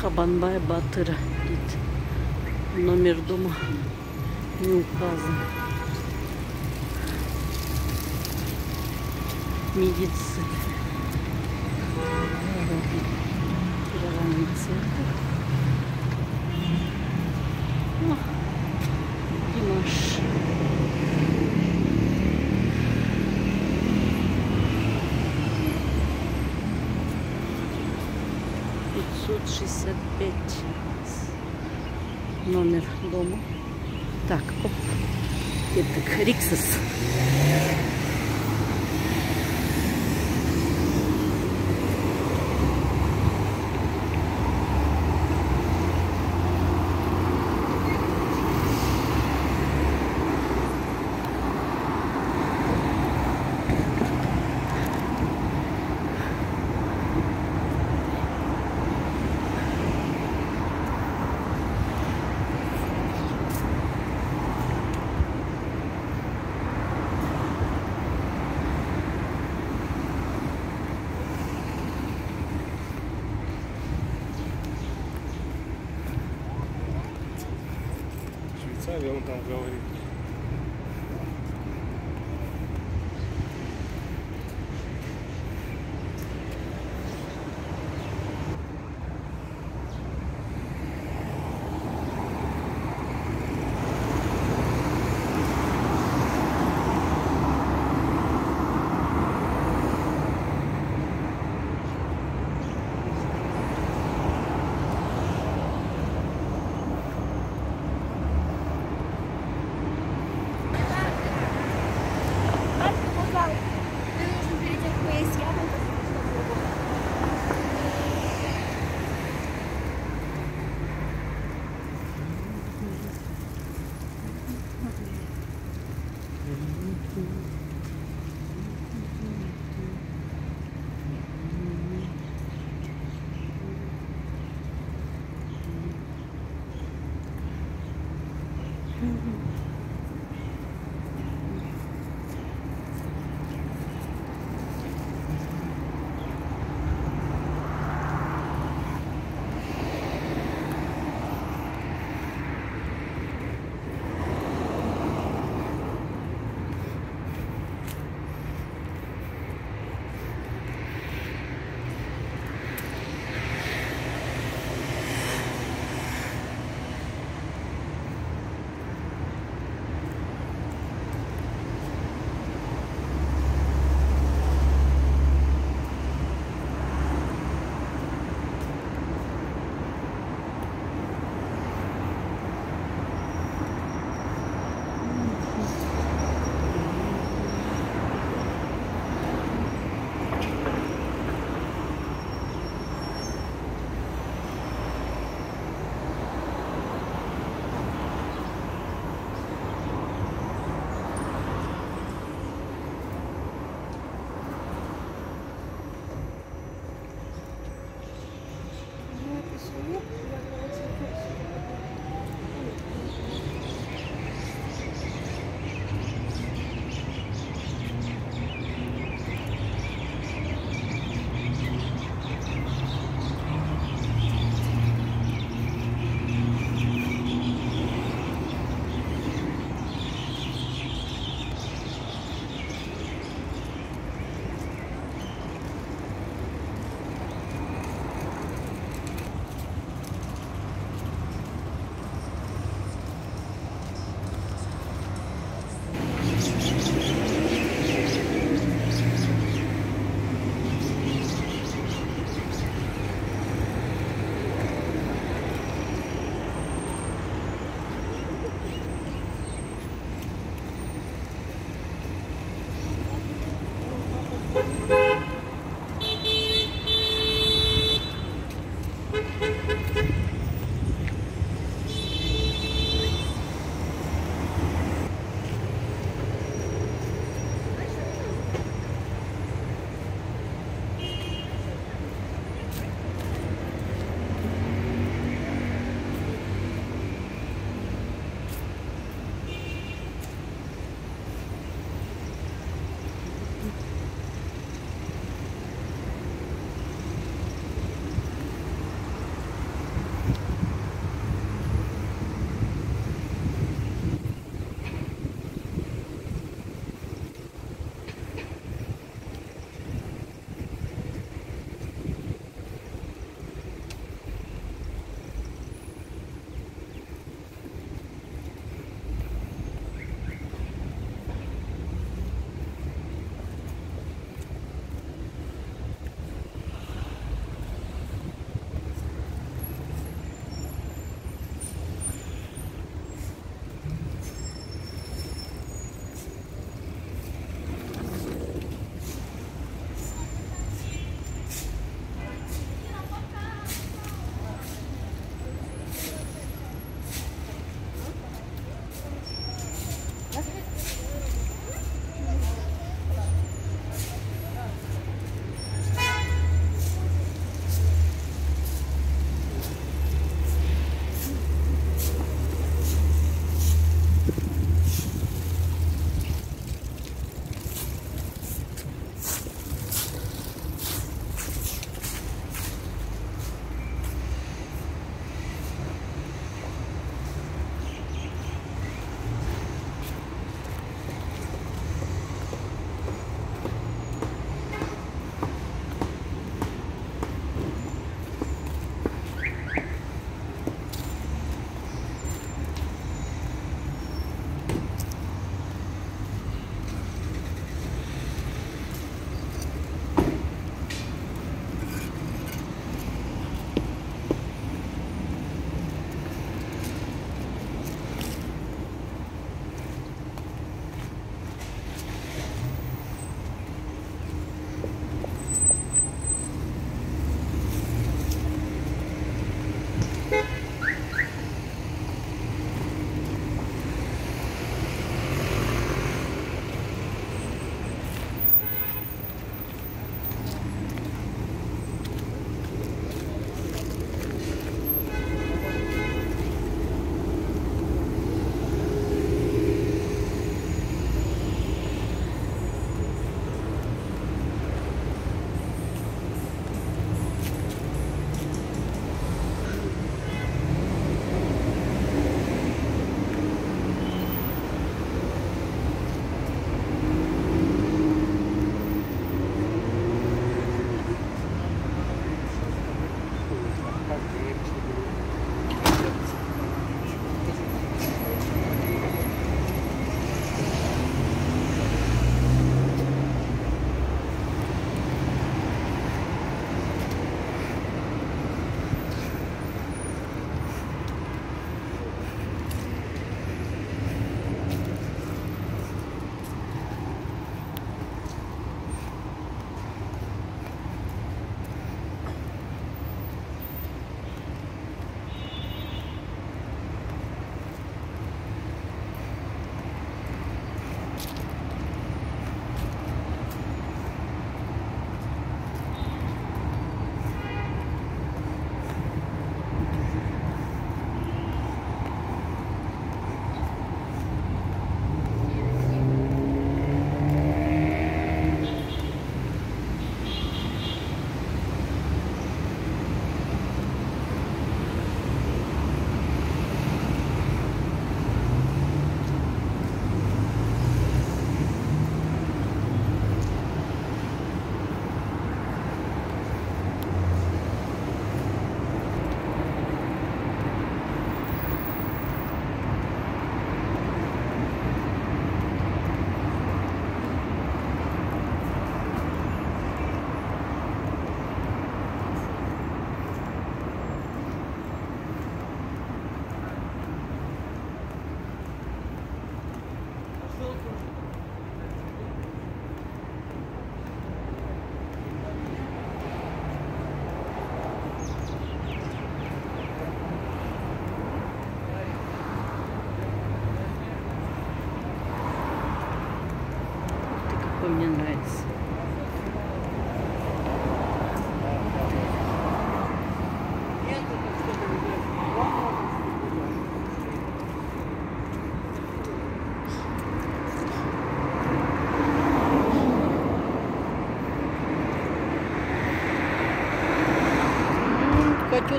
Кабанбай Батыра. Номер дома не указан. Медицина. Центр. 65 номер дома. Так, оп. Это Риксос. Швейцария, он там говорит.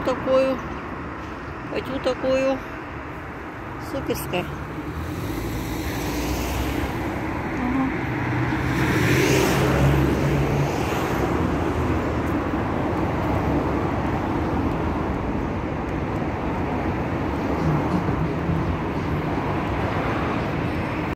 Такую, хочу такую суперская.